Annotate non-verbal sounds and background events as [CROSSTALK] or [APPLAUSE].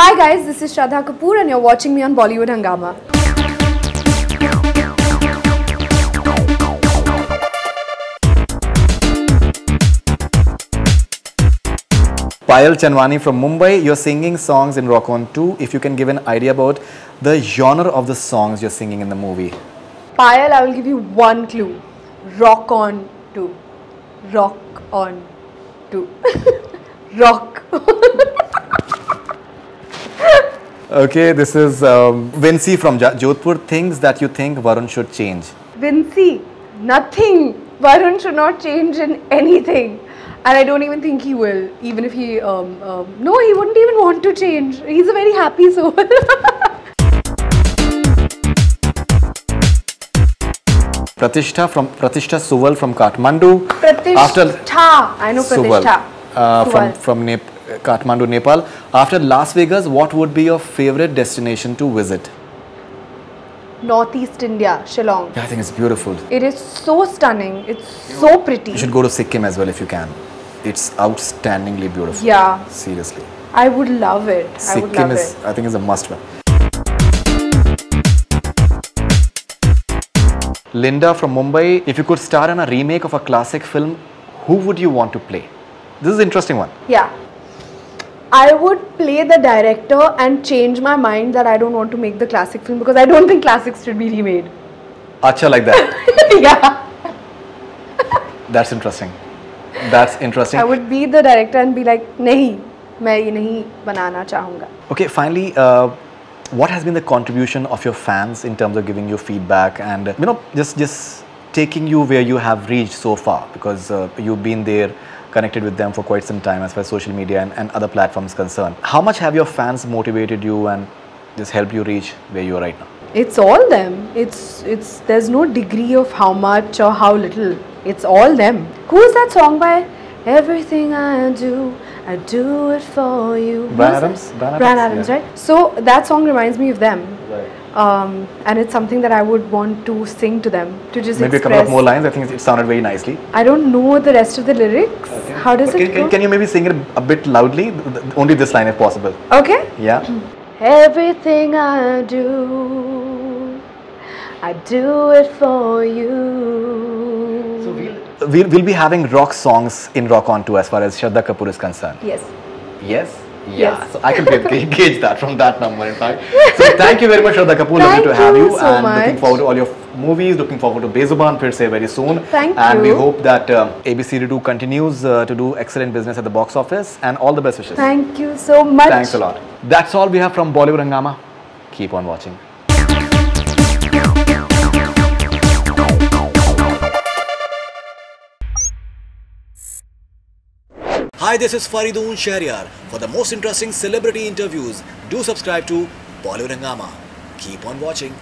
Hi guys, this is Shraddha Kapoor and you're watching me on Bollywood Hungama. Payal Chanwani from Mumbai, you're singing songs in Rock On 2. If you can give an idea about the genre of the songs you're singing in the movie. Payal, I will give you one clue. Rock on 2. Rock on 2. [LAUGHS] Rock. Okay, this is um, Vinci from Jodhpur. Things that you think Varun should change. Vinci, nothing. Varun should not change in anything. And I don't even think he will. Even if he, um, um, no, he wouldn't even want to change. He's a very happy soul. [LAUGHS] Pratishtha from Pratishtha Suval from Kathmandu. Pratishtha. I know Suval, Pratishtha. uh, from Suval. from Nep- Kathmandu, Nepal. After Las Vegas, what would be your favorite destination to visit? Northeast India, Shillong. Yeah, I think it's beautiful. It is so stunning. It's so pretty. You should go to Sikkim as well if you can. It's outstandingly beautiful. Yeah, Seriously. I would love it. I would Sikkim love is, it. I think, is a must. one. Linda from Mumbai, if you could star in a remake of a classic film, who would you want to play? This is an interesting one. Yeah. I would play the director and change my mind that I don't want to make the classic film because I don't think classics should be remade. Acha like that. [LAUGHS] yeah. That's interesting. That's interesting. I would be the director and be like, नहीं, मैं ये नहीं बनाना चाहूँगा. Okay, finally, uh, what has been the contribution of your fans in terms of giving you feedback and you know just just taking you where you have reached so far because uh, you've been there connected with them for quite some time as far as social media and, and other platforms concerned. How much have your fans motivated you and just helped you reach where you are right now? It's all them. It's it's there's no degree of how much or how little. It's all them. Who is that song by? Everything I do, I do it for you. Is Adams? Bryan Adams, Adams, yeah. right? So that song reminds me of them. Right. Um, and it's something that I would want to sing to them to just Maybe a express. couple of more lines. I think it sounded very nicely. I don't know the rest of the lyrics. Okay. How does But it can, go? can, can you maybe sing it a bit loudly? Th- th- Only this line if possible. okay. Yeah. Everything I do, I do it for you. We'll, we'll be having rock songs in Rock On 2 as far as Shraddha Kapoor is concerned. yes. Yes? Yeah. Yes. So I can ga- [LAUGHS] gauge that from that number in fact. So thank you very much Shraddha Kapoor. Lovely to have you you. so and looking forward to all your movies. Looking forward to Bezuban Phir Se very soon. Thank and we hope that um, ABC2 continues uh, to do excellent business at the box office and all the best wishes. Thank you so much. Thanks a lot. That's all we have from Bollywood Hungama. Keep on watching. Hi, this is Faridoon Shahryar. For the most interesting celebrity interviews, do subscribe to Bollywood Hungama. Keep on watching.